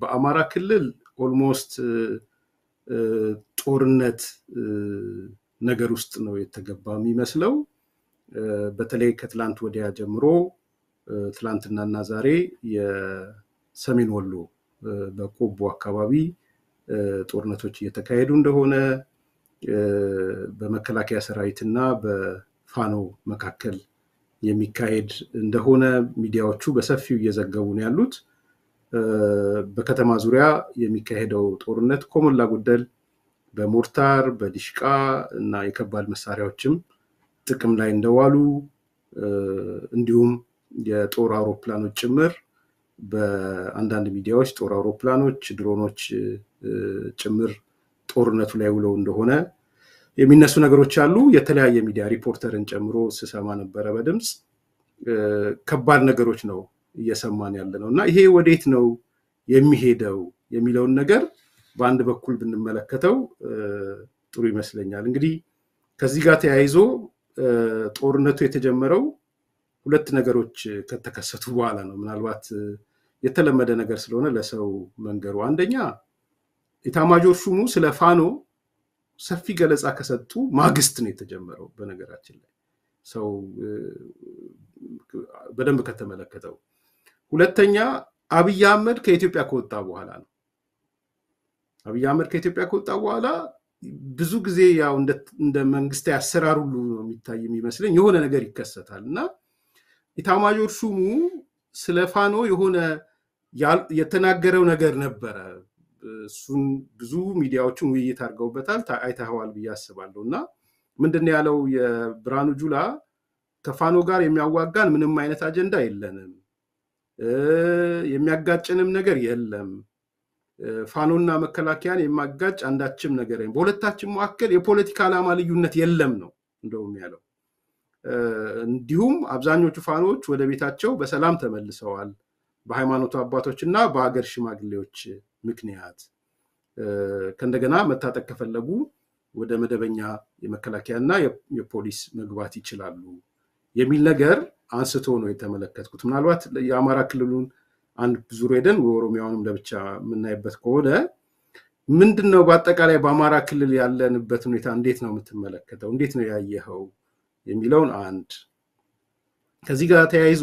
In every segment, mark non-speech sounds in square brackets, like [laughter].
በአማራ ክልል almost ጦርነት ነገር ውስጥ ነው የተገባ የሚመስለው። በተለይ ከትላንት ወዲያ ጀምሮ ትላንትናና ዛሬ የሰሜን ወሎ በቆቦ አካባቢ ጦርነቶች እየተካሄዱ እንደሆነ በመከላከያ ሰራዊትና በፋኖ መካከል የሚካሄድ እንደሆነ ሚዲያዎቹ በሰፊው እየዘገቡ ነው ያሉት። በከተማ ዙሪያ የሚካሄደው ጦርነት ከሞላ ጎደል በሞርታር በዲሽቃ እና የከባድ መሳሪያዎችም ጥቅም ላይ እንደዋሉ እንዲሁም የጦር አውሮፕላኖች ጭምር በአንዳንድ ሚዲያዎች ጦር አውሮፕላኖች፣ ድሮኖች ጭምር ጦርነቱ ላይ ውለው እንደሆነ የሚነሱ ነገሮች አሉ። የተለያየ ሚዲያ ሪፖርተርን ጨምሮ ስሰማ ነበረ በድምፅ ከባድ ነገሮች ነው እየሰማን ያለ ነው እና ይሄ ወዴት ነው የሚሄደው የሚለውን ነገር በአንድ በኩል ብንመለከተው ጥሩ ይመስለኛል። እንግዲህ ከዚህ ጋር ተያይዞ ጦርነቱ የተጀመረው ሁለት ነገሮች ከተከሰቱ በኋላ ነው። ምናልባት የተለመደ ነገር ስለሆነ ለሰው መንገሩ፣ አንደኛ ኢታማጆር ሹሙ ስለ ፋኖ ሰፊ ገለጻ ከሰጡ ማግስት ነው የተጀመረው። በነገራችን ላይ ሰው በደንብ ከተመለከተው፣ ሁለተኛ አብይ አህመድ ከኢትዮጵያ ከወጣ በኋላ ነው። አብይ አህመድ ከኢትዮጵያ ከወጣ በኋላ ብዙ ጊዜ ያው እንደ መንግስታዊ አሰራር ሁሉ የሚታይ የሚመስለኝ የሆነ ነገር ይከሰታል እና ኢታማጆር ሹሙ ስለ ፋኖ የሆነ የተናገረው ነገር ነበረ። እሱን ብዙ ሚዲያዎችን ውይይት አድርገውበታል፣ አይተኸዋል ብዬ አስባለሁ። እና ምንድን ያለው የብርሃኑ ጁላ ከፋኖ ጋር የሚያዋጋን ምንም አይነት አጀንዳ የለንም፣ የሚያጋጭንም ነገር የለም። ፋኖና መከላከያን የማጋጭ አንዳችም ነገር በሁለታችን መካከል የፖለቲካ ዓላማ ልዩነት የለም ነው እንደውም ያለው። እንዲሁም አብዛኞቹ ፋኖች ወደ ቤታቸው በሰላም ተመልሰዋል። በሃይማኖቱ አባቶች እና በሀገር ሽማግሌዎች ምክንያት። ከእንደገና መታጠቅ ከፈለጉ ወደ መደበኛ የመከላከያ እና የፖሊስ መግባት ይችላሉ የሚል ነገር አንስቶ ነው የተመለከትኩት። ምናልባት የአማራ ክልሉን አንድ ዙር ሄደን ኦሮሚያውንም ለብቻ የምናይበት ከሆነ ምንድን ነው በአጠቃላይ በአማራ ክልል ያለንበት ሁኔታ እንዴት ነው የምትመለከተው? እንዴት ነው ያየኸው የሚለውን አንድ ከዚህ ጋር ተያይዞ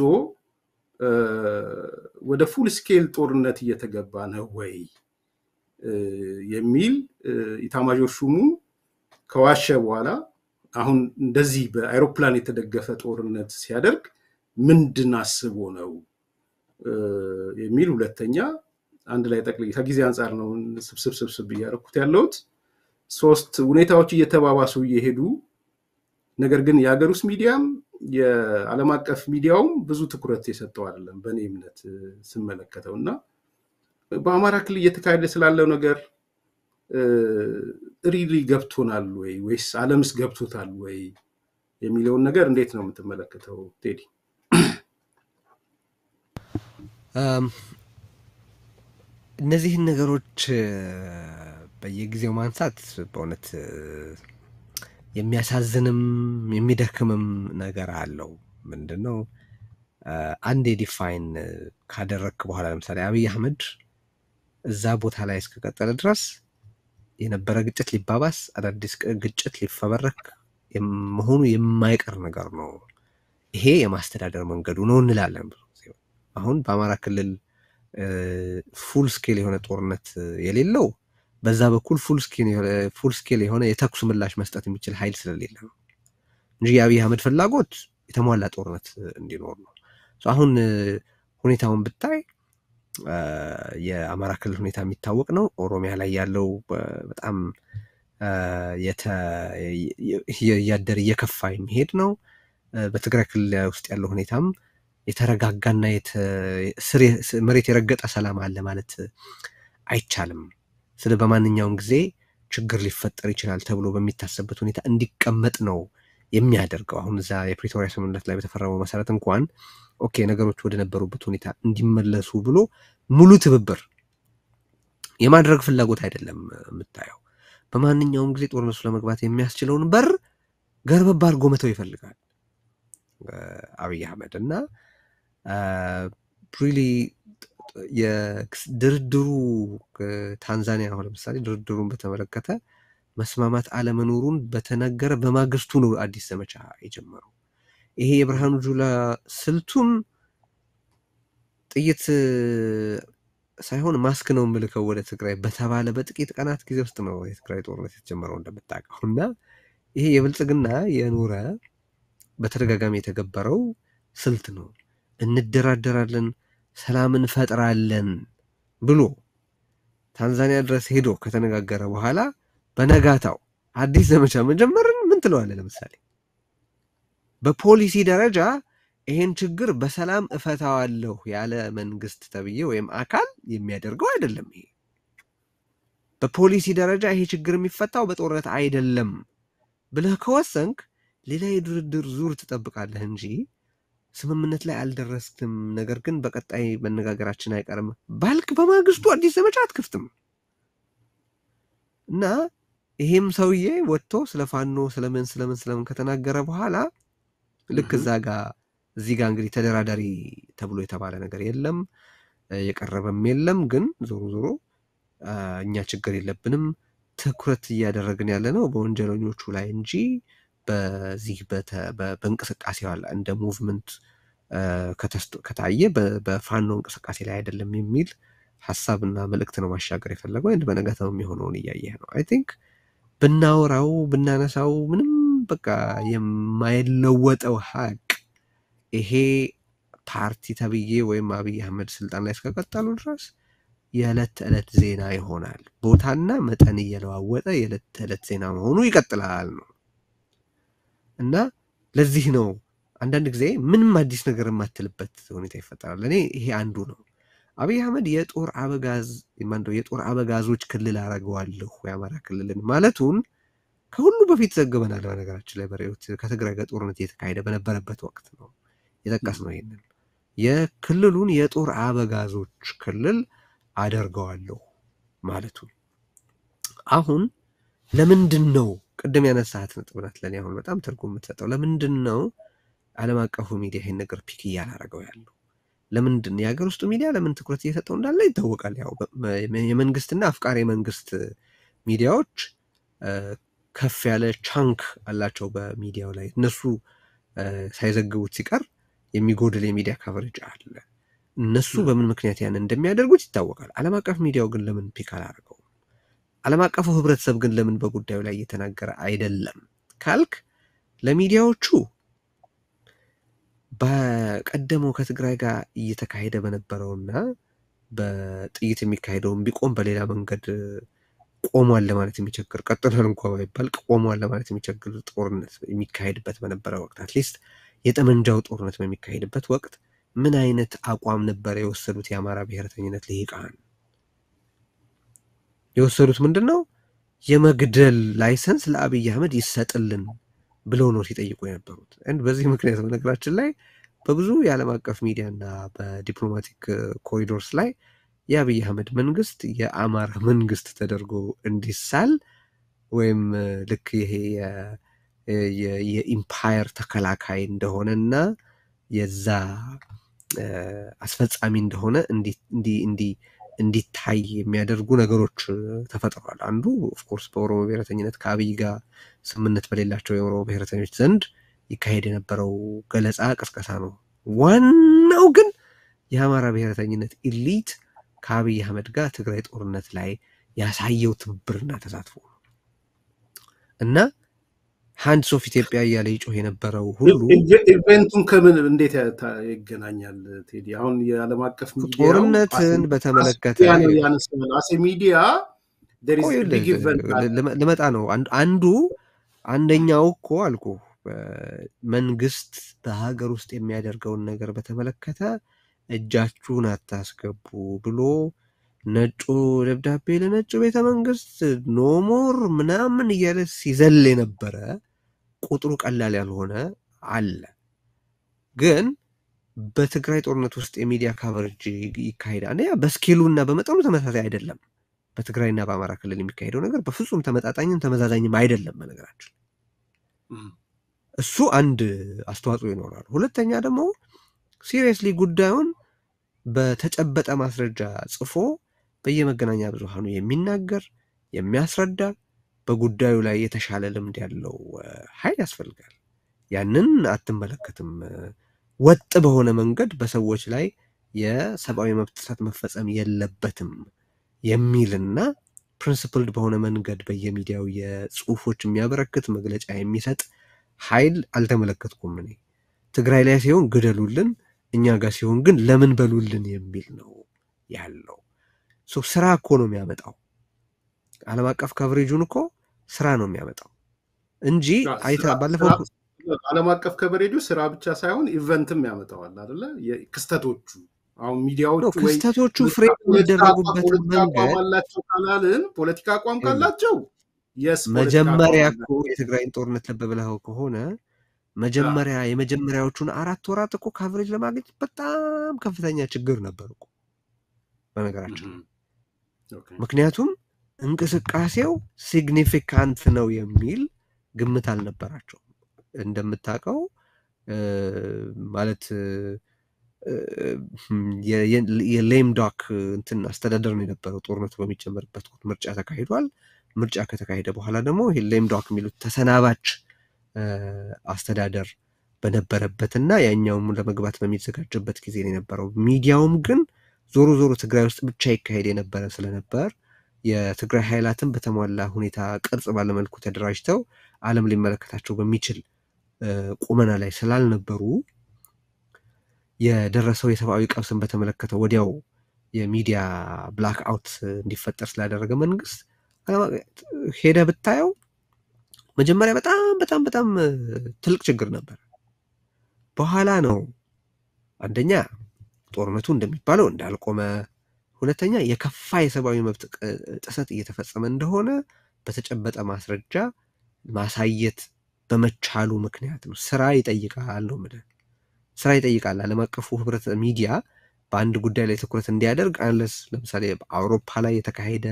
ወደ full scale ጦርነት እየተገባ ነው ወይ የሚል ኢታማዦር ሹሙ ከዋሸ በኋላ አሁን እንደዚህ በአይሮፕላን የተደገፈ ጦርነት ሲያደርግ ምንድን አስቦ ነው የሚል ሁለተኛ አንድ ላይ ጠቅልዬ ከጊዜ አንጻር ነው ስብስብ ስብስብ እያደረኩት ያለሁት። ሶስት ሁኔታዎች እየተባባሱ እየሄዱ ነገር ግን የሀገር ውስጥ ሚዲያም የዓለም አቀፍ ሚዲያውም ብዙ ትኩረት የሰጠው አይደለም በእኔ እምነት ስመለከተው እና በአማራ ክልል እየተካሄደ ስላለው ነገር really ገብቶናል ወይ ወይስ ዓለምስ ገብቶታል ወይ የሚለውን ነገር እንዴት ነው የምትመለከተው ቴዲ? እነዚህን ነገሮች በየጊዜው ማንሳት በእውነት የሚያሳዝንም የሚደክምም ነገር አለው። ምንድን ነው አንዴ define ካደረግክ በኋላ ለምሳሌ አብይ አህመድ እዛ ቦታ ላይ እስከቀጠለ ድረስ የነበረ ግጭት ሊባባስ፣ አዳዲስ ግጭት ሊፈበረክ መሆኑ የማይቀር ነገር ነው። ይሄ የማስተዳደር መንገዱ ነው እንላለን ብዙ ጊዜ። አሁን በአማራ ክልል full scale የሆነ ጦርነት የሌለው በዛ በኩል full scale የሆነ የተኩስ ምላሽ መስጠት የሚችል ኃይል ስለሌለ ነው እንጂ የአብይ አህመድ ፍላጎት የተሟላ ጦርነት እንዲኖር ነው። አሁን ሁኔታውን ብታይ የአማራ ክልል ሁኔታ የሚታወቅ ነው። ኦሮሚያ ላይ ያለው በጣም እያደር እየከፋ የሚሄድ ነው። በትግራይ ክልል ውስጥ ያለው ሁኔታም የተረጋጋና መሬት የረገጠ ሰላም አለ ማለት አይቻልም። ስለ በማንኛውም ጊዜ ችግር ሊፈጠር ይችላል ተብሎ በሚታሰብበት ሁኔታ እንዲቀመጥ ነው የሚያደርገው። አሁን እዛ የፕሪቶሪያ ስምምነት ላይ በተፈረመው መሰረት እንኳን okay ነገሮች ወደ ነበሩበት ሁኔታ እንዲመለሱ ብሎ ሙሉ ትብብር የማድረግ ፍላጎት አይደለም የምታየው። በማንኛውም ጊዜ ጦርነቱ ለመግባት የሚያስችለውን በር ገርበብ አድርጎ መተው ይፈልጋል አብይ አህመድ እና really ድርድሩ ታንዛኒያ አሁን ለምሳሌ ድርድሩን በተመለከተ መስማማት አለመኖሩን በተነገረ በማግስቱ ነው አዲስ ዘመቻ የጀመረው። ይሄ የብርሃኑ ጁላ ስልቱም ጥይት ሳይሆን ማስክ ነው የምልከው ወደ ትግራይ በተባለ በጥቂት ቀናት ጊዜ ውስጥ ነው የትግራይ ጦርነት የተጀመረው እንደምታውቀው። እና ይሄ የብልጽግና የኖረ በተደጋጋሚ የተገበረው ስልት ነው። እንደራደራለን፣ ሰላም እንፈጥራለን ብሎ ታንዛኒያ ድረስ ሄዶ ከተነጋገረ በኋላ በነጋታው አዲስ ዘመቻ መጀመርን ምን ትለዋለህ? ለምሳሌ በፖሊሲ ደረጃ ይሄን ችግር በሰላም እፈታዋለሁ ያለ መንግስት ተብዬ ወይም አካል የሚያደርገው አይደለም። ይሄ በፖሊሲ ደረጃ ይሄ ችግር የሚፈታው በጦርነት አይደለም ብለህ ከወሰንክ ሌላ የድርድር ዙር ትጠብቃለህ እንጂ ስምምነት ላይ አልደረስክም፣ ነገር ግን በቀጣይ መነጋገራችን አይቀርም ባልክ በማግስቱ አዲስ ዘመቻ አትከፍትም። እና ይሄም ሰውዬ ወጥቶ ስለ ፋኖ ስለምን ስለምን ስለምን ከተናገረ በኋላ ልክ እዛ ጋር እዚህ ጋር እንግዲህ ተደራዳሪ ተብሎ የተባለ ነገር የለም፣ የቀረበም የለም። ግን ዞሮ ዞሮ እኛ ችግር የለብንም፣ ትኩረት እያደረግን ያለ ነው በወንጀለኞቹ ላይ እንጂ በዚህ በእንቅስቃሴ እንደ movement ከታየ በፋኖ እንቅስቃሴ ላይ አይደለም የሚል ሀሳብና መልእክት ነው ማሻገር የፈለገው። በነጋታው የሚሆነውን እያየህ ነው። I think ብናወራው ብናነሳው ምንም በቃ የማይለወጠው ሀቅ ይሄ ፓርቲ ተብዬ ወይም አብይ አህመድ ስልጣን ላይ እስከቀጠሉ ድረስ የዕለት ተዕለት ዜና ይሆናል። ቦታና መጠን እየለዋወጠ የዕለት ተዕለት ዜና መሆኑ ይቀጥላል ነው እና ለዚህ ነው አንዳንድ ጊዜ ምንም አዲስ ነገር የማትልበት ሁኔታ ይፈጠራል። እኔ ይሄ አንዱ ነው። አብይ አህመድ የጦር አበጋዝ የጦር አበጋዞች ክልል አረገዋለሁ የአማራ ክልልን ማለቱን ከሁሉ በፊት ዘግበናል። በነገራችን ላይ በሬዎት ከትግራይ ጋር ጦርነት እየተካሄደ በነበረበት ወቅት ነው የጠቀስ ነው። ይሄንን የክልሉን የጦር አበጋዞች ክልል አደርገዋለሁ ማለቱን አሁን ለምንድን ነው ቅድም ያነሳሃት ነጥብ ናት ለእኔ አሁን በጣም ትርጉም የምትሰጠው ለምንድን ነው ዓለም አቀፉ ሚዲያ ይሄን ነገር pick እያላረገው ያለው ለምንድን የሀገር ውስጡ ሚዲያ ለምን ትኩረት እየሰጠው እንዳለ ይታወቃል። ያው የመንግስትና አፍቃሪ የመንግስት ሚዲያዎች ከፍ ያለ chunk አላቸው በሚዲያው ላይ እነሱ ሳይዘግቡት ሲቀር የሚጎድል የሚዲያ coverage አለ። እነሱ በምን ምክንያት ያን እንደሚያደርጉት ይታወቃል። ዓለም አቀፍ ሚዲያው ግን ለምን pick አላደረገውም? ዓለም አቀፉ ህብረተሰብ ግን ለምን በጉዳዩ ላይ እየተናገረ አይደለም ካልክ ለሚዲያዎቹ በቀደመው ከትግራይ ጋር እየተካሄደ በነበረውና በጥይት የሚካሄደውን ቢቆም በሌላ መንገድ ቆሟል ለማለት የሚቸግር ቀጥሏል እንኳ ባይባል ቆሟል ለማለት የሚቸግር ጦርነት የሚካሄድበት በነበረ ወቅት at least የጠመንጃው ጦርነት በሚካሄድበት ወቅት ምን አይነት አቋም ነበር የወሰዱት? የአማራ ብሔረተኝነት ልሂቃን የወሰዱት ምንድን ነው? የመግደል license ለአብይ አህመድ ይሰጥልን ብለው ነው ሲጠይቁ የነበሩት። በዚህ ምክንያት በነገራችን ላይ በብዙ የዓለም አቀፍ ሚዲያ እና በ diplomatic corridors ላይ የአብይ አህመድ መንግስት የአማራ መንግስት ተደርጎ እንዲሳል ወይም ልክ ይሄ የ empire ተከላካይ እንደሆነና የዛ አስፈጻሚ እንደሆነ እንዲታይ የሚያደርጉ ነገሮች ተፈጥረዋል። አንዱ of course በኦሮሞ ብሔረተኝነት ከአብይ ጋር ስምምነት በሌላቸው የኦሮሞ ብሔረተኞች ዘንድ ይካሄድ የነበረው ገለጻ ቅስቀሳ ነው። ዋናው ግን የአማራ ብሔረተኝነት elite ከአብይ አህመድ ጋር ትግራይ ጦርነት ላይ ያሳየው ትብብርና ተሳትፎ ነው እና hands off Ethiopia እያለ ይጮህ የነበረው ሁሉ event ኡን ከምን እንዴት ይገናኛል? ቴዲ አሁን የዓለም አቀፍ ጦርነትን በተመለከተ ያነሳል ሚዲያ ልመጣ ነው። አንዱ አንደኛው እኮ አልኩ መንግስት በሀገር ውስጥ የሚያደርገውን ነገር በተመለከተ እጃችሁን አታስገቡ ብሎ ነጩ ደብዳቤ ለነጩ ቤተ መንግስት no more ምናምን እያለ ሲዘል የነበረ ቁጥሩ ቀላል ያልሆነ አለ። ግን በትግራይ ጦርነት ውስጥ የሚዲያ coverage ይካሄዳል። አንደኛ በ scale ኡ እና በመጠኑ ተመሳሳይ አይደለም። በትግራይና በአማራ ክልል የሚካሄደው ነገር በፍጹም ተመጣጣኝም ተመዛዛኝም አይደለም። በነገራችን እሱ አንድ አስተዋጽኦ ይኖራል። ሁለተኛ ደግሞ ሲሪየስሊ ጉዳዩን በተጨበጠ ማስረጃ ጽፎ በየመገናኛ ብዙሃኑ የሚናገር የሚያስረዳ በጉዳዩ ላይ የተሻለ ልምድ ያለው ኃይል ያስፈልጋል። ያንን አትመለከትም። ወጥ በሆነ መንገድ በሰዎች ላይ የሰብአዊ መብት ጥሰት መፈጸም የለበትም የሚልና principled በሆነ መንገድ በየሚዲያው የጽሁፎች የሚያበረክት መግለጫ የሚሰጥ ኃይል አልተመለከትኩም። እኔ ትግራይ ላይ ሲሆን ግደሉልን፣ እኛ ጋር ሲሆን ግን ለምን በሉልን የሚል ነው ያለው። ስራ እኮ ነው የሚያመጣው። ዓለም አቀፍ coverage ኡን እኮ ስራ ነው የሚያመጣው እንጂ ባለፈው ዓለም አቀፍ coverage ኡ ስራ ብቻ ሳይሆን event ም ያመጣዋል አይደለ? ክስተቶቹ አሁን ሚዲያዎቹ ክስተቶቹ frame የሚደረጉበት መንገድ አላቸው ካላልን ፖለቲካ አቋም ካላቸው መጀመሪያ እኮ የትግራይን ጦርነት ልብ ብለኸው ከሆነ መጀመሪያ የመጀመሪያዎቹን አራት ወራት እኮ coverage ለማግኘት በጣም ከፍተኛ ችግር ነበር እኮ በነገራችን ምክንያቱም እንቅስቃሴው significant ነው የሚል ግምት አልነበራቸውም። እንደምታውቀው ማለት የ lame duck እንትን አስተዳደር ነው የነበረው። ጦርነቱ በሚጀመርበት ምርጫ ተካሂዷል። ምርጫ ከተካሄደ በኋላ ደግሞ ይሄ lame duck የሚሉት ተሰናባች አስተዳደር በነበረበትና ያኛውም ለመግባት በሚዘጋጅበት ጊዜ የነበረው። ሚዲያውም ግን ዞሮ ዞሮ ትግራይ ውስጥ ብቻ ይካሄድ የነበረ ስለነበር የትግራይ ኃይላትን በተሟላ ሁኔታ ቅርጽ ባለመልኩ ተደራጅተው ዓለም ሊመለከታቸው በሚችል ቁመና ላይ ስላልነበሩ የደረሰው የሰብአዊ ቀውስን በተመለከተ ወዲያው የሚዲያ blackout እንዲፈጠር ስላደረገ መንግስት ሄደ ብታየው መጀመሪያ በጣም በጣም በጣም ትልቅ ችግር ነበር። በኋላ ነው አንደኛ ጦርነቱ እንደሚባለው እንዳልቆመ፣ ሁለተኛ የከፋ የሰብአዊ መብት ጥሰት እየተፈጸመ እንደሆነ በተጨበጠ ማስረጃ ማሳየት በመቻሉ ምክንያት ነው። ስራ ይጠይቃል ነው የምልህ። ስራ ይጠይቃል። ዓለም አቀፉ ህብረት ሚዲያ በአንድ ጉዳይ ላይ ትኩረት እንዲያደርግ unless ለምሳሌ አውሮፓ ላይ የተካሄደ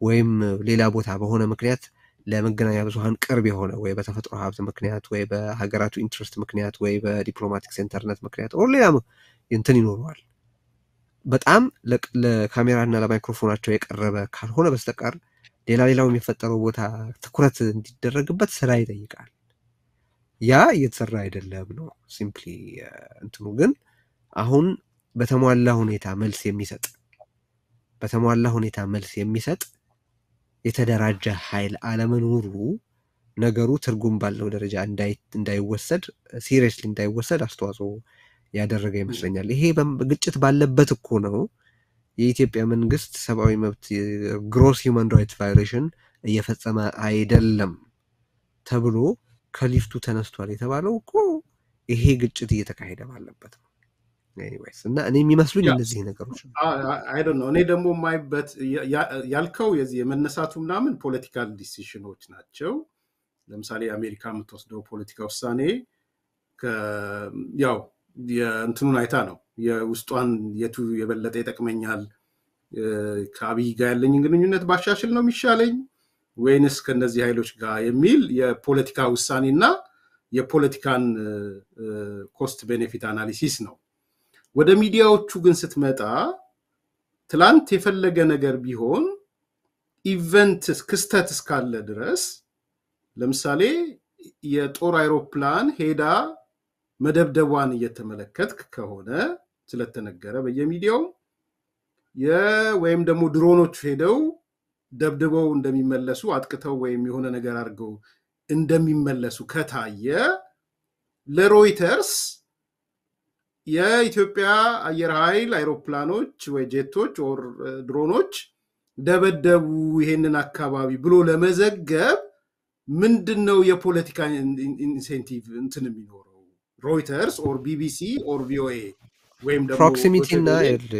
ወይም ሌላ ቦታ በሆነ ምክንያት ለመገናኛ ብዙኃን ቅርብ የሆነ ወይ በተፈጥሮ ሀብት ምክንያት ወይ በሀገራቱ interest ምክንያት ወይ በ diplomatic center ነት ምክንያት or ሌላ እንትን ይኖረዋል። በጣም ለካሜራና ለማይክሮፎናቸው የቀረበ ካልሆነ በስተቀር ሌላ ሌላው የሚፈጠረው ቦታ ትኩረት እንዲደረግበት ስራ ይጠይቃል። ያ እየተሰራ አይደለም ነው ሲምፕሊ እንትኑ። ግን አሁን በተሟላ ሁኔታ መልስ የሚሰጥ በተሟላ ሁኔታ መልስ የሚሰጥ የተደራጀ ኃይል አለመኖሩ ነገሩ ትርጉም ባለው ደረጃ እንዳይወሰድ seriously እንዳይወሰድ አስተዋጽኦ ያደረገ ይመስለኛል። ይሄ ግጭት ባለበት እኮ ነው የኢትዮጵያ መንግስት ሰብአዊ መብት gross human rights violation እየፈጸመ አይደለም ተብሎ ከ list ኡ ተነስቷል የተባለው እኮ ይሄ ግጭት እየተካሄደ ባለበት ነው። anyways እና እኔ የሚመስሉኝ እነዚህ ነገሮች አይደን ነው። እኔ ደግሞ የማይበት ያልከው የዚህ የመነሳቱ ምናምን political decision ኦች ናቸው። ለምሳሌ የአሜሪካ የምትወስደው ፖለቲካ ውሳኔ ያው የእንትኑን አይታ ነው የውስጧን የቱ የበለጠ ይጠቅመኛል፣ ከአብይ ጋር ያለኝን ግንኙነት ባሻሽል ነው የሚሻለኝ ወይንስ ከእነዚህ ኃይሎች ጋር የሚል የፖለቲካ ውሳኔና የፖለቲካን cost benefit analysis ነው። ወደ ሚዲያዎቹ ግን ስትመጣ ትላንት የፈለገ ነገር ቢሆን event ክስተት እስካለ ድረስ ለምሳሌ የጦር አይሮፕላን ሄዳ መደብደቧን እየተመለከትክ ከሆነ ስለተነገረ በየሚዲያው ወይም ደግሞ ድሮኖች ሄደው ደብድበው እንደሚመለሱ አጥቅተው ወይም የሆነ ነገር አድርገው እንደሚመለሱ ከታየ ለሮይተርስ የኢትዮጵያ አየር ኃይል አይሮፕላኖች ወይ ጄቶች or ድሮኖች ደበደቡ ይሄንን አካባቢ ብሎ ለመዘገብ ምንድን ነው የፖለቲካ incentive እንትን የሚኖረው? ሮይተርስ or ቢቢሲ or ቪኦኤ ወይም ደግሞ proximity እና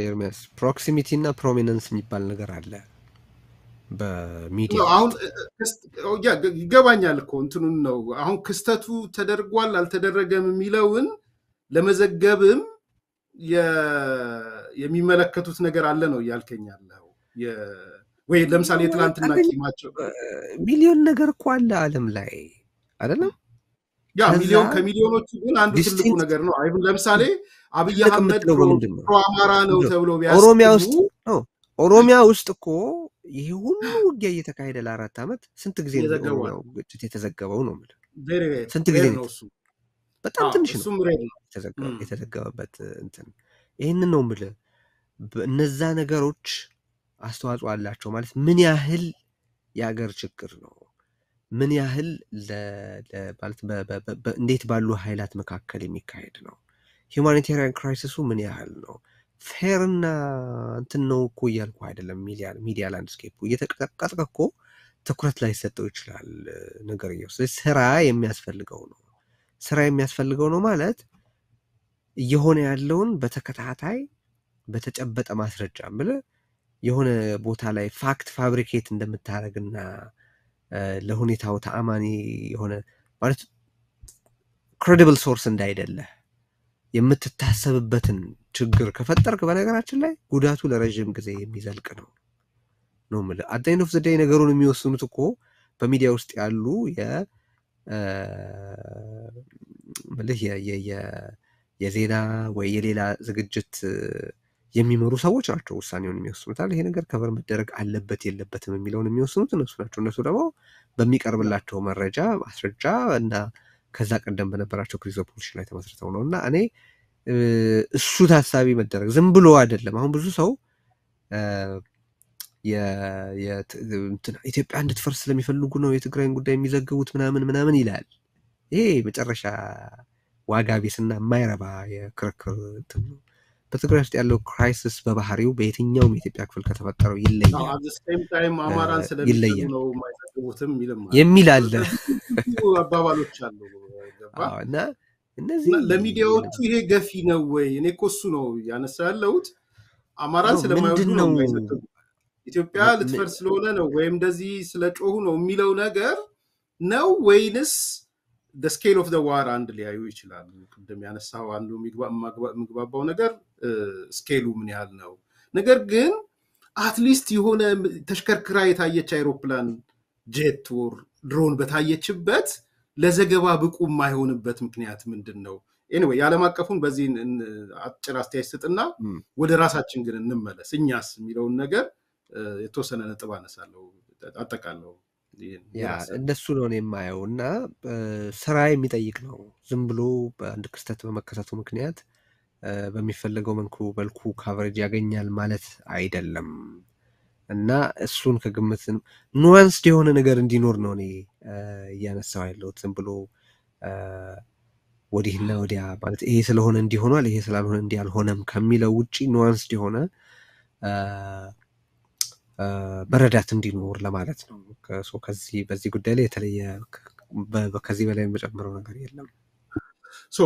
ኤርሚያስ proximity እና prominence የሚባል ነገር አለ በሚዲያ አሁን ይገባኛል እኮ እንትኑን ነው አሁን ክስተቱ ተደርጓል አልተደረገም የሚለውን ለመዘገብም የሚመለከቱት ነገር አለ ነው እያልከኝ ያለው? ወይ ለምሳሌ የትላንትና ቂማቸው ሚሊዮን ነገር እኮ አለ አለም ላይ አይደለም? ያ ሚሊዮን ከሚሊዮኖቹ ግን አንዱ ትልቁ ነገር ነው። አይ ለምሳሌ አብይ አህመድ ፕሮ አማራ ነው? ተብሎ ኦሮሚያ ውስጥ ኦሮሚያ ውስጥ እኮ ይሄ ሁሉ ውጊያ እየተካሄደ ለአራት ዓመት ስንት ጊዜ ነው ግጭት የተዘገበው ነው ስንት ጊዜ ነው በጣም ትንሽ ነው የተዘገበበት እንትን። ይህንን ነው የምልህ። እነዛ ነገሮች አስተዋጽኦ አላቸው ማለት ምን ያህል የሀገር ችግር ነው? ምን ያህል ማለት እንዴት ባሉ ኃይላት መካከል የሚካሄድ ነው? humanitarian crisis ኡ ምን ያህል ነው? fair ና እንትን ነው እኮ እያልኩ አይደለም ሚዲያ landscape ኡ። እየተቀጠቀጠ እኮ ትኩረት ላይ ሰጠው ይችላል ስለዚህ ስራ የሚያስፈልገው ነው ስራ የሚያስፈልገው ነው ማለት እየሆነ ያለውን በተከታታይ በተጨበጠ ማስረጃ ብለህ የሆነ ቦታ ላይ fact fabricate እንደምታደርግና እ፣ ለሁኔታው ተአማኒ የሆነ ማለት credible source እንዳይደለህ የምትታሰብበትን ችግር ከፈጠርክ በነገራችን ላይ ጉዳቱ ለረዥም ጊዜ የሚዘልቅ ነው ነው የምልህ። at end ነገሩን የሚወስኑት እኮ በሚዲያ ውስጥ ያሉ ምልህ የዜና ወይ የሌላ ዝግጅት የሚመሩ ሰዎች ናቸው ውሳኔውን የሚወስኑታል። ይሄ ነገር cover መደረግ አለበት የለበትም የሚለውን የሚወስኑት እነሱ ናቸው። እነሱ ደግሞ በሚቀርብላቸው መረጃ ማስረጃ እና ከዛ ቀደም በነበራቸው ክሪዞ ፖሊሲ ላይ ተመስርተው ነው እና እኔ እሱ ታሳቢ መደረግ ዝም ብሎ አይደለም። አሁን ብዙ ሰው ኢትዮጵያ እንድትፈርስ ስለሚፈልጉ ነው የትግራይን ጉዳይ የሚዘግቡት ምናምን ምናምን ይላል። ይሄ መጨረሻ ዋጋ ቢስና የማይረባ የክርክር እንትን ነው። በትግራይ ውስጥ ያለው crisis በባህሪው በየትኛውም የኢትዮጵያ ክፍል ከተፈጠረው ይለያል የሚል አለ። አባባሎች አሉ። እና እነዚህ ለሚዲያዎቹ ይሄ ገፊ ነው ወይ? እኔ እኮ እሱ ነው ያነሳ ያለሁት። አማራን ስለማይወዱ ነው ኢትዮጵያ ልትፈርስ ስለሆነ ነው ወይም እንደዚህ ስለ ጮሁ ነው የሚለው ነገር ነው ወይንስ scale of war አንድ ሊያዩ ይችላሉ። ቅድም ያነሳው አንዱ የሚግባባው ነገር scale ኡ ምን ያህል ነው። ነገር ግን at least የሆነ ተሽከርክራ የታየች አይሮፕላን ጄት or ድሮን በታየችበት ለዘገባ ብቁ የማይሆንበት ምክንያት ምንድን ነው? anyway የዓለም አቀፉን በዚህ አጭር አስተያየት ስጥና ወደ ራሳችን ግን እንመለስ። እኛስ የሚለውን ነገር የተወሰነ ነጥብ አነሳለሁ፣ አጠቃለሁ። ያ እንደሱ ነው የማየው እና ስራ የሚጠይቅ ነው። ዝም ብሎ በአንድ ክስተት በመከሰቱ ምክንያት በሚፈለገው መልኩ መልኩ coverage ያገኛል ማለት አይደለም እና እሱን ከግምት nuanced የሆነ ነገር እንዲኖር ነው እኔ እያነሳው ያለሁት ዝም ብሎ ወዲህና ወዲያ ማለት ይሄ ስለሆነ እንዲሆኗል ይሄ ስላልሆነ እንዲህ አልሆነም ከሚለው ውጭ ኑዋንስድ የሆነ መረዳት እንዲኖር ለማለት ነው። ከዚህ በዚህ ጉዳይ ላይ የተለየ ከዚህ በላይ የምጨምረው ነገር የለም።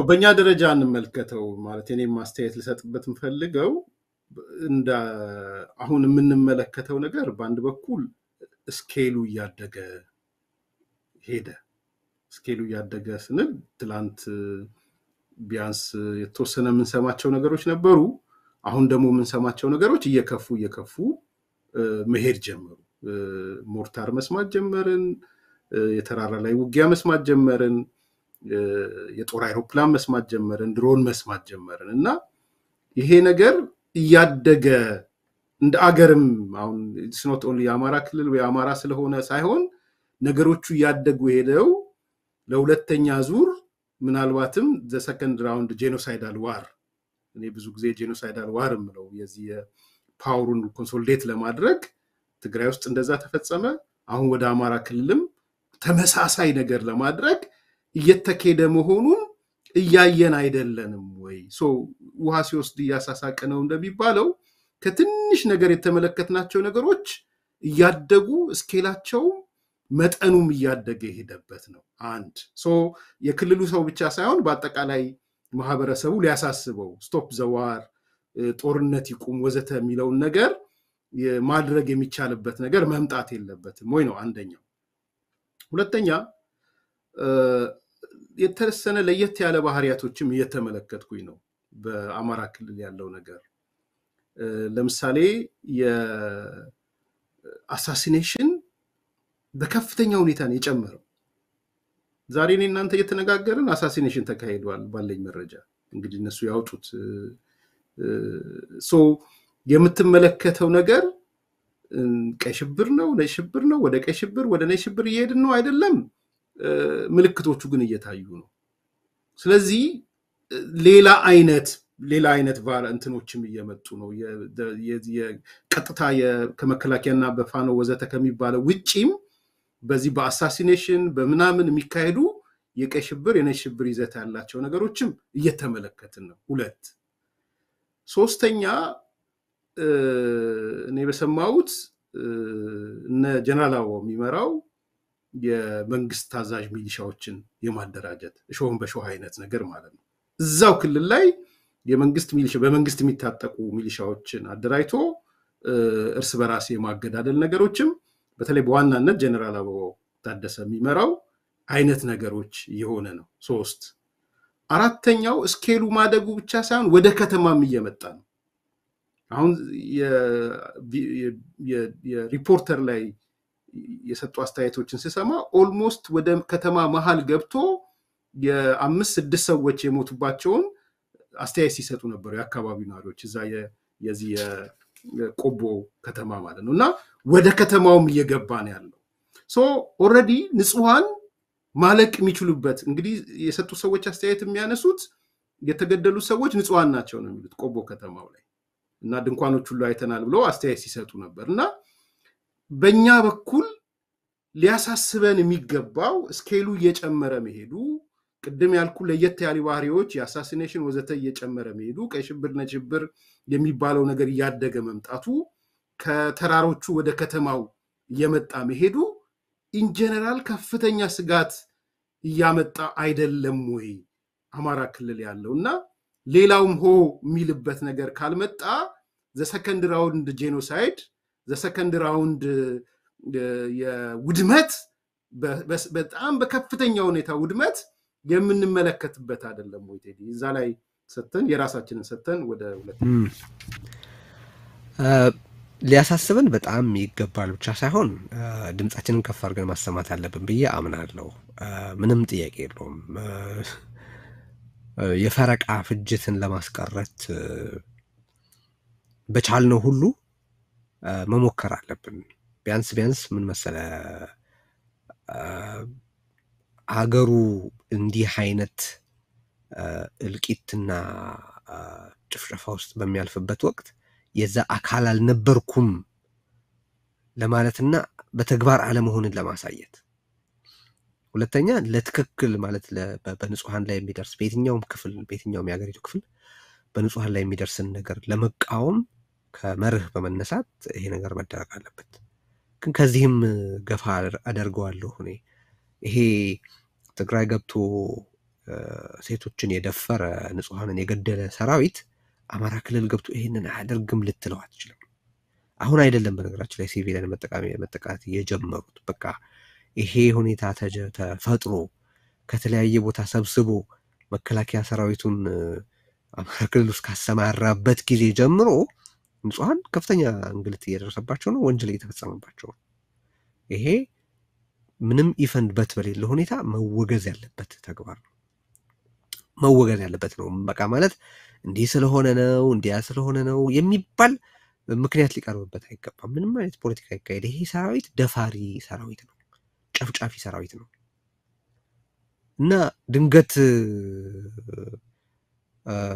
በእኛ ደረጃ እንመልከተው ማለት እኔም ማስተያየት ልሰጥበት የምፈልገው እንደ አሁን የምንመለከተው ነገር በአንድ በኩል ስኬሉ እያደገ ሄደ። ስኬሉ እያደገ ስንል ትላንት ቢያንስ የተወሰነ የምንሰማቸው ነገሮች ነበሩ። አሁን ደግሞ የምንሰማቸው ነገሮች እየከፉ እየከፉ መሄድ ጀመሩ። ሞርታር መስማት ጀመርን። የተራራ ላይ ውጊያ መስማት ጀመርን። የጦር አይሮፕላን መስማት ጀመርን። ድሮን መስማት ጀመርን እና ይሄ ነገር እያደገ እንደ አገርም አሁን it's not only የአማራ ክልል ወይ አማራ ስለሆነ ሳይሆን ነገሮቹ እያደጉ ሄደው ለሁለተኛ ዙር ምናልባትም the second round genocidal war እኔ ብዙ ጊዜ genocidal war የምለው የዚህ power ኡን consolidate ለማድረግ ትግራይ ውስጥ እንደዛ ተፈጸመ። አሁን ወደ አማራ ክልልም ተመሳሳይ ነገር ለማድረግ እየተኬደ መሆኑን እያየን አይደለንም ወይ? ውሃ ሲወስድ እያሳሳቀ ነው እንደሚባለው ከትንሽ ነገር የተመለከትናቸው ነገሮች እያደጉ scale ኣቸው መጠኑም እያደገ የሄደበት ነው። አንድ የክልሉ ሰው ብቻ ሳይሆን በአጠቃላይ ማህበረሰቡ ሊያሳስበው stop the war ጦርነት ይቁም ወዘተ የሚለውን ነገር ማድረግ የሚቻልበት ነገር መምጣት የለበትም ወይ ነው አንደኛው። ሁለተኛ የተወሰነ ለየት ያለ ባህሪያቶችም እየተመለከትኩኝ ነው በአማራ ክልል ያለው ነገር ለምሳሌ የአሳሲኔሽን በከፍተኛ ሁኔታ ነው የጨመረው። ዛሬ እኔ እናንተ እየተነጋገርን አሳሲኔሽን ተካሂዷል ባለኝ መረጃ እንግዲህ እነሱ ያውጡት የምትመለከተው ነገር ቀይ ሽብር ነው፣ ነጭ ሽብር ነው፣ ወደ ቀይ ሽብር ወደ ነጭ ሽብር እየሄድን ነው አይደለም። ምልክቶቹ ግን እየታዩ ነው። ስለዚህ ሌላ አይነት ሌላ አይነት እንትኖችም እየመጡ ነው። ቀጥታ ከመከላከያና በፋኖ ወዘተ ከሚባለው ውጪም በዚህ በአሳሲኔሽን በምናምን የሚካሄዱ የቀይ ሽብር የነጭ ሽብር ይዘት ያላቸው ነገሮችም እየተመለከትን ነው። ሁለት ሶስተኛ እኔ በሰማሁት እነ ጀነራል አበባው የሚመራው የመንግስት ታዛዥ ሚሊሻዎችን የማደራጀት እሾህን በሾህ አይነት ነገር ማለት ነው። እዛው ክልል ላይ የመንግስት ሚሊሻ በመንግስት የሚታጠቁ ሚሊሻዎችን አደራጅቶ እርስ በራስ የማገዳደል ነገሮችም በተለይ በዋናነት ጀነራል አበባው ታደሰ የሚመራው አይነት ነገሮች እየሆነ ነው። ሶስት አራተኛው scale ኡ ማደጉ ብቻ ሳይሆን ወደ ከተማም እየመጣ ነው። አሁን የሪፖርተር ላይ የሰጡ አስተያየቶችን ስሰማ almost ወደ ከተማ መሀል ገብቶ የአምስት ስድስት ሰዎች የሞቱባቸውን አስተያየት ሲሰጡ ነበሩ የአካባቢው ነዋሪዎች እዛ የዚህ የቆቦ ከተማ ማለት ነው። እና ወደ ከተማውም እየገባ ነው ያለው። so already ንጹሐን ማለቅ የሚችሉበት እንግዲህ የሰጡት ሰዎች አስተያየት የሚያነሱት የተገደሉት ሰዎች ንጹሐን ናቸው ነው የሚሉት ቆቦ ከተማው ላይ እና ድንኳኖች ሁሉ አይተናል ብለው አስተያየት ሲሰጡ ነበር። እና በእኛ በኩል ሊያሳስበን የሚገባው scale ኡ እየጨመረ መሄዱ ቅድም ያልኩ ለየት ያሉ ባህሪዎች የ assassination ወዘተ እየጨመረ መሄዱ ቀይ ሽብር ነጭ ሽብር የሚባለው ነገር እያደገ መምጣቱ ከተራሮቹ ወደ ከተማው እየመጣ መሄዱ in general ከፍተኛ ስጋት እያመጣ አይደለም ወይ አማራ ክልል ያለው እና ሌላውም ሆ የሚልበት ነገር ካልመጣ the second round genocide the second round የውድመት በጣም በከፍተኛ ሁኔታ ውድመት የምንመለከትበት አይደለም ወይ ቴዲ? እዛ ላይ ሰተን የራሳችንን ሰተን ወደ ሁለት ሊያሳስበን በጣም ይገባል ብቻ ሳይሆን ድምፃችንን ከፍ አድርገን ማሰማት አለብን ብዬ አምናለሁ። ምንም ጥያቄ የለውም። የፈረቃ ፍጅትን ለማስቀረት በቻልነው ሁሉ መሞከር አለብን። ቢያንስ ቢያንስ ምን መሰለ ሀገሩ እንዲህ አይነት እልቂትና ጭፍጨፋ ውስጥ በሚያልፍበት ወቅት የዛ አካል አልነበርኩም ለማለትና በተግባር አለመሆንን ለማሳየት፣ ሁለተኛ ለትክክል ማለት በንጹሐን ላይ የሚደርስ በየትኛውም ክፍል በየትኛውም የሀገሪቱ ክፍል በንጹሐን ላይ የሚደርስን ነገር ለመቃወም ከመርህ በመነሳት ይሄ ነገር መደረግ አለበት። ግን ከዚህም ገፋ አደርገዋለሁ እኔ ይሄ ትግራይ ገብቶ ሴቶችን የደፈረ ንጹሐንን የገደለ ሰራዊት አማራ ክልል ገብቶ ይሄንን አያደርግም ልትለው አትችልም። አሁን አይደለም በነገራችን ላይ ሲቪልን መጠቃት የጀመሩት በቃ ይሄ ሁኔታ ተፈጥሮ ከተለያየ ቦታ ሰብስቦ መከላከያ ሰራዊቱን አማራ ክልል ውስጥ ካሰማራበት ጊዜ ጀምሮ ንጹሐን ከፍተኛ እንግልት እየደረሰባቸው ነው፣ ወንጀል እየተፈጸመባቸው ነው። ይሄ ምንም ኢፈንድበት በሌለ ሁኔታ መወገዝ ያለበት ተግባር ነው። መወገዝ ያለበት ነው። በቃ ማለት እንዲህ ስለሆነ ነው እንዲያ ስለሆነ ነው የሚባል ምክንያት ሊቀርብበት አይገባም። ምንም አይነት ፖለቲካ ይካሄድ፣ ይሄ ሰራዊት ደፋሪ ሰራዊት ነው፣ ጨፍጫፊ ሰራዊት ነው እና ድንገት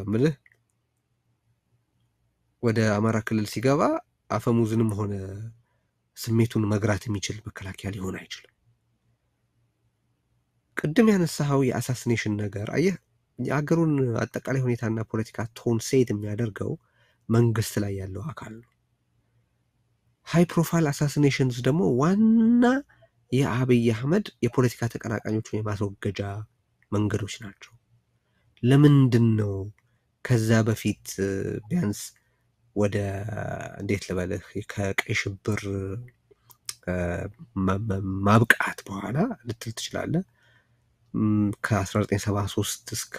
ምልህ ወደ አማራ ክልል ሲገባ አፈሙዝንም ሆነ ስሜቱን መግራት የሚችል መከላከያ ሊሆን አይችልም። ቅድም ያነሳኸው የ assassination ነገር አየህ፣ የሀገሩን አጠቃላይ ሁኔታና ፖለቲካ tone set የሚያደርገው መንግስት ላይ ያለው አካል ነው። high profile assassinations ደግሞ ዋና የአብይ አህመድ የፖለቲካ ተቀናቃኞቹን የማስወገጃ መንገዶች ናቸው። ለምንድን ነው ከዛ በፊት ቢያንስ ወደ እንዴት ልበልህ ከቀይ ሽብር ማብቃት በኋላ ልትል ትችላለህ ከ1973 እስከ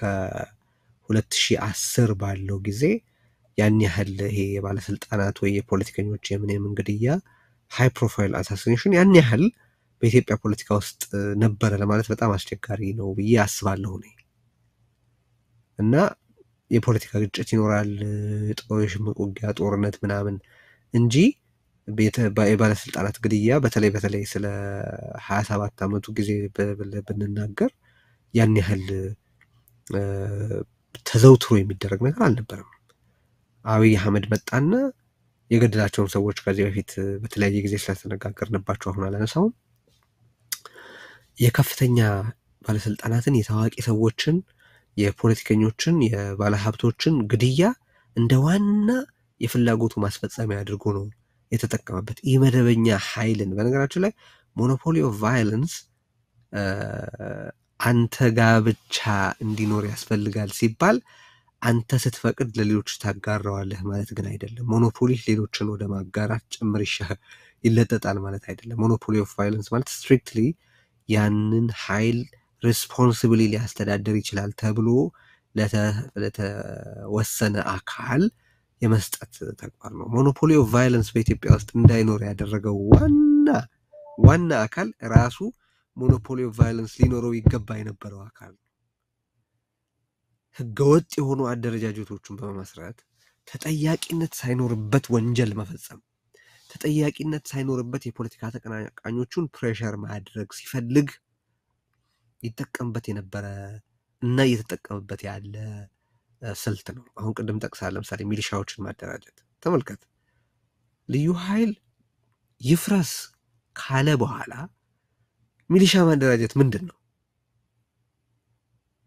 2010 ባለው ጊዜ ያን ያህል ይሄ የባለስልጣናት ወይ የፖለቲከኞች የምን ግድያ high profile assassination ያን ያህል በኢትዮጵያ ፖለቲካ ውስጥ ነበረ ለማለት በጣም አስቸጋሪ ነው ብዬ አስባለሁ እኔ እና የፖለቲካ ግጭት ይኖራል፣ የሽምቅ ውጊያ፣ ጦርነት ምናምን እንጂ የባለስልጣናት ግድያ በተለይ በተለይ ስለ ሀያ ሰባት ዓመቱ ጊዜ ብንናገር ያን ያህል ተዘውትሮ የሚደረግ ነገር አልነበረም። አብይ አህመድ መጣና የገደላቸውን ሰዎች ከዚህ በፊት በተለያየ ጊዜ ስለተነጋገርንባቸው አሁን አላነሳውም። የከፍተኛ ባለስልጣናትን፣ የታዋቂ ሰዎችን፣ የፖለቲከኞችን፣ የባለሀብቶችን ግድያ እንደ ዋና የፍላጎቱ ማስፈጸሚያ አድርጎ ነው የተጠቀመበት። ኢመደበኛ ኃይልን በነገራችን ላይ monopoly of violence አንተ ጋር ብቻ እንዲኖር ያስፈልጋል ሲባል አንተ ስትፈቅድ ለሌሎች ታጋራዋለህ ማለት ግን አይደለም። monopoly ሌሎችን ወደ ማጋራት ጭምር ይለጠጣል ማለት አይደለም። monopoly of violence ማለት strictly ያንን ኃይል responsibly ሊያስተዳድር ይችላል ተብሎ ለተወሰነ አካል የመስጠት ተግባር ነው። monopoly of violence በኢትዮጵያ ውስጥ እንዳይኖር ያደረገው ዋና ዋና አካል ራሱ monopoly of violence ሊኖረው ይገባ የነበረው አካል ህገወጥ የሆኑ አደረጃጀቶችን በመመስረት ተጠያቂነት ሳይኖርበት ወንጀል መፈጸም፣ ተጠያቂነት ሳይኖርበት የፖለቲካ ተቀናቃኞቹን ፕሬሸር ማድረግ ሲፈልግ ይጠቀምበት የነበረ እና እየተጠቀምበት ያለ ስልት ነው። አሁን ቅድም ጠቅሳል። ለምሳሌ ሚሊሻዎችን ማደራጀት ተመልከት። ልዩ ኃይል ይፍረስ ካለ በኋላ ሚሊሻ ማደራጀት ምንድን ነው?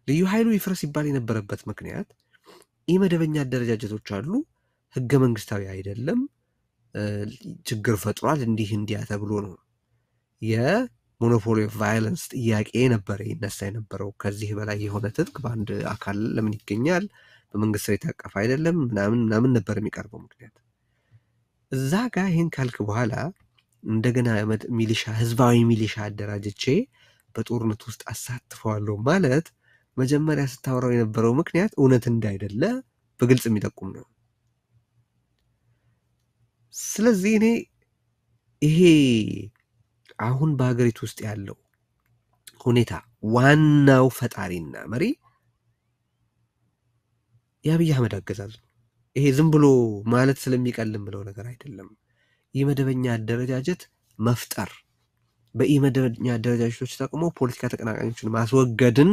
ልዩ ኃይሉ ይፍረስ ሲባል የነበረበት ምክንያት ኢመደበኛ አደረጃጀቶች አሉ፣ ህገ መንግስታዊ አይደለም፣ ችግር ፈጥሯል፣ እንዲህ እንዲያ ተብሎ ነው። የ monopoly of violence ጥያቄ ነበረ ይነሳ የነበረው። ከዚህ በላይ የሆነ ትጥቅ በአንድ አካል ለምን ይገኛል? በመንግስት ስር የታቀፈ አይደለም፣ ምናምን ምናምን ነበር የሚቀርበው ምክንያት። እዛ ጋር ይህን ካልክ በኋላ እንደገና ሚሊሻ ህዝባዊ ሚሊሻ አደራጅቼ በጦርነት ውስጥ አሳትፈዋለሁ ማለት መጀመሪያ ስታወራው የነበረው ምክንያት እውነት እንዳይደለ በግልጽ የሚጠቁም ነው። ስለዚህ እኔ ይሄ አሁን በሀገሪቱ ውስጥ ያለው ሁኔታ ዋናው ፈጣሪና መሪ የአብይ አህመድ አገዛዝ ነው። ይሄ ዝም ብሎ ማለት ስለሚቀልም ብለው ነገር አይደለም። ይህ መደበኛ አደረጃጀት መፍጠር በኢ መደበኛ አደረጃጀቶች ተጠቅሞ ፖለቲካ ተቀናቃኞችን ማስወገድን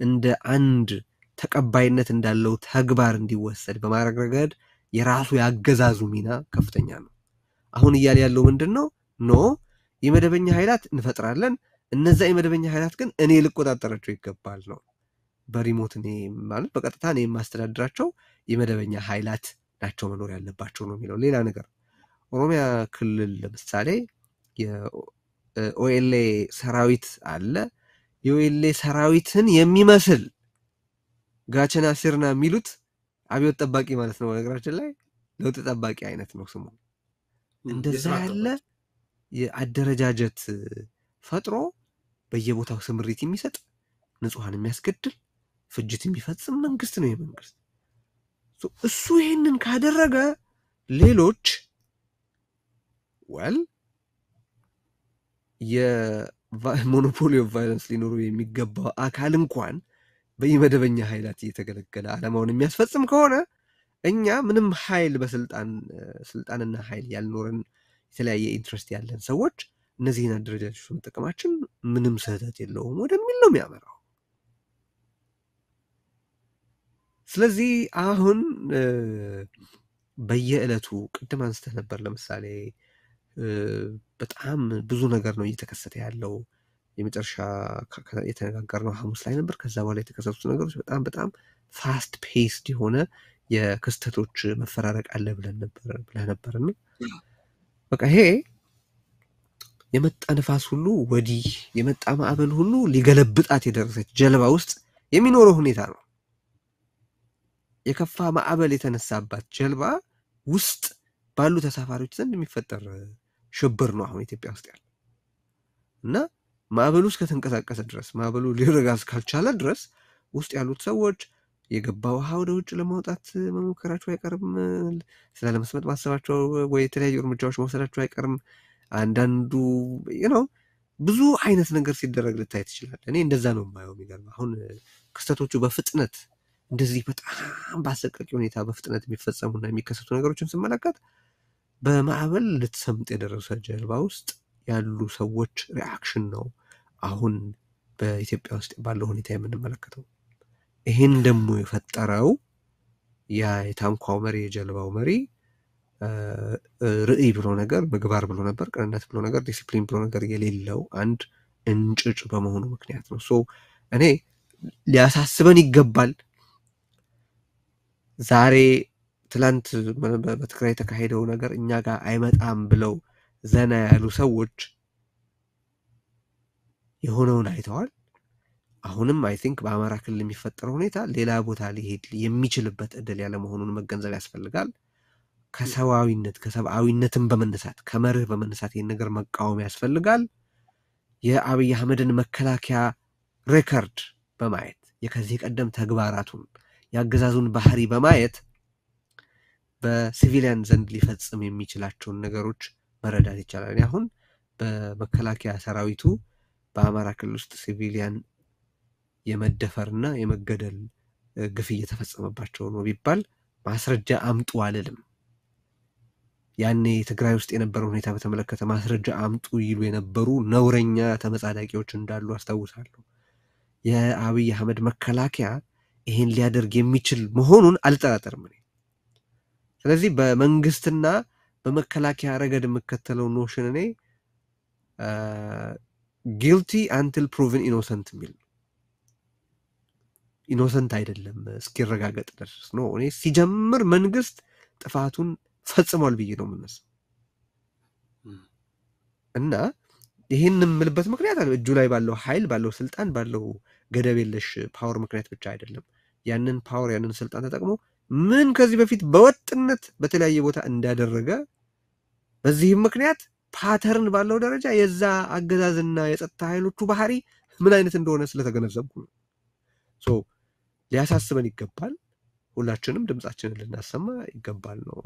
እንደ አንድ ተቀባይነት እንዳለው ተግባር እንዲወሰድ በማድረግ ረገድ የራሱ ያገዛዙ ሚና ከፍተኛ ነው። አሁን እያለ ያለው ምንድን ነው? ኖ የመደበኛ ኃይላት እንፈጥራለን፣ እነዛ የመደበኛ ኃይላት ግን እኔ ልቆጣጠራቸው ይገባል ነው። በሪሞት እኔ ማለት በቀጥታ እኔ የማስተዳድራቸው የመደበኛ ኃይላት ናቸው መኖር ያለባቸው ነው የሚለው ሌላ ነገር ኦሮሚያ ክልል ለምሳሌ የኦኤልኤ ሰራዊት አለ። የኦኤልኤ ሰራዊትን የሚመስል ጋቸና ሲርና የሚሉት አብዮት ጠባቂ ማለት ነው። ነገራችን ላይ ለውጥ ጠባቂ አይነት ነው ስሙ። እንደዛ ያለ የአደረጃጀት ፈጥሮ በየቦታው ስምሪት የሚሰጥ ንጹሐን የሚያስገድል ፍጅት የሚፈጽም መንግስት ነው የመንግስት እሱ ይህንን ካደረገ ሌሎች ወል የ monopoly [laughs] of violence ሊኖሩ የሚገባው አካል እንኳን በኢመደበኛ ኃይላት እየተገለገለ ዓላማውን የሚያስፈጽም ከሆነ እኛ ምንም ኃይል በስልጣን ስልጣንና ኃይል ያልኖረን የተለያየ interest ያለን ሰዎች እነዚህን አደረጃጀቶች መጠቀማችን ምንም ስህተት የለውም ወደሚል ነው የሚያመራው። ስለዚህ አሁን በየዕለቱ ቅድም አንስተህ ነበር ለምሳሌ በጣም ብዙ ነገር ነው እየተከሰተ ያለው። የመጨረሻ የተነጋገርነው ሐሙስ ላይ ነበር። ከዛ በኋላ የተከሰቱት ነገሮች በጣም በጣም fast paced የሆነ የክስተቶች መፈራረቅ አለ ብለን ነበር ነበርና በቃ ይሄ የመጣ ነፋስ ሁሉ ወዲህ የመጣ ማዕበል ሁሉ ሊገለብጣት የደረሰች ጀልባ ውስጥ የሚኖረው ሁኔታ ነው። የከፋ ማዕበል የተነሳባት ጀልባ ውስጥ ባሉ ተሳፋሪዎች ዘንድ የሚፈጠር ሽብር ነው አሁን ኢትዮጵያ ውስጥ ያለ እና ማዕበሉ እስከተንቀሳቀሰ ድረስ ማዕበሉ ሊረጋ እስካልቻለ ድረስ ውስጥ ያሉት ሰዎች የገባ ውሃ ወደ ውጭ ለማውጣት መሞከራቸው አይቀርም። ስላለመስመጥ ማሰባቸው ወይ የተለያዩ እርምጃዎች መውሰዳቸው አይቀርም። አንዳንዱ ነው ብዙ አይነት ነገር ሲደረግ ልታይ ትችላል። እኔ እንደዛ ነው የማየው። የሚገርም አሁን ክስተቶቹ በፍጥነት እንደዚህ በጣም በአሰቃቂ ሁኔታ በፍጥነት የሚፈጸሙና የሚከሰቱ ነገሮችን ስመለከት በማዕበል ልትሰምጥ የደረሰ ጀልባ ውስጥ ያሉ ሰዎች reaction ነው አሁን በኢትዮጵያ ውስጥ ባለው ሁኔታ የምንመለከተው። ይህን ደግሞ የፈጠረው ያ የታንኳው መሪ የጀልባው መሪ ርእይ ብሎ ነገር ምግባር ብሎ ነበር ቅንነት ብሎ ነገር ዲሲፕሊን ብሎ ነገር የሌለው አንድ እንጭጭ በመሆኑ ምክንያት ነው። so እኔ ሊያሳስበን ይገባል። ዛሬ ትላንት በትግራይ የተካሄደው ነገር እኛ ጋር አይመጣም ብለው ዘና ያሉ ሰዎች የሆነውን አይተዋል። አሁንም I think በአማራ ክልል የሚፈጠረው ሁኔታ ሌላ ቦታ ሊሄድ የሚችልበት እድል ያለ መሆኑን መገንዘብ ያስፈልጋል። ከሰብአዊነት ከሰብአዊነትን በመነሳት ከመርህ በመነሳት ይህን ነገር መቃወም ያስፈልጋል። የአብይ አህመድን መከላከያ record በማየት የከዚህ ቀደም ተግባራቱን የአገዛዙን ባህሪ በማየት በሲቪሊያን ዘንድ ሊፈጽም የሚችላቸውን ነገሮች መረዳት ይቻላል። አሁን በመከላከያ ሰራዊቱ በአማራ ክልል ውስጥ ሲቪሊያን የመደፈርና የመገደል ግፍ እየተፈጸመባቸው ነው ቢባል ማስረጃ አምጡ አልልም። ያኔ ትግራይ ውስጥ የነበረው ሁኔታ በተመለከተ ማስረጃ አምጡ ይሉ የነበሩ ነውረኛ ተመጻዳቂዎች እንዳሉ አስታውሳለሁ። የአብይ አህመድ መከላከያ ይሄን ሊያደርግ የሚችል መሆኑን አልጠራጠርም ስለዚህ በመንግስትና በመከላከያ ረገድ የምከተለው notion እኔ guilty until proven innocent የሚል innocent አይደለም እስኪረጋገጥ ድረስ ነው። እኔ ሲጀምር መንግስት ጥፋቱን ፈጽሟል ብዬ ነው የምነሳው እና ይህን የምልበት ምክንያት አለ እጁ ላይ ባለው ኃይል ባለው ስልጣን ባለው ገደብ የለሽ power ምክንያት ብቻ አይደለም። ያንን power ያንን ስልጣን ተጠቅሞ ምን ከዚህ በፊት በወጥነት በተለያየ ቦታ እንዳደረገ በዚህም ምክንያት pattern ባለው ደረጃ የዛ አገዛዝና የጸጥታ ኃይሎቹ ባህሪ ምን አይነት እንደሆነ ስለተገነዘብኩ ነው። ሊያሳስበን ይገባል። ሁላችንም ድምፃችንን ልናሰማ ይገባል ነው።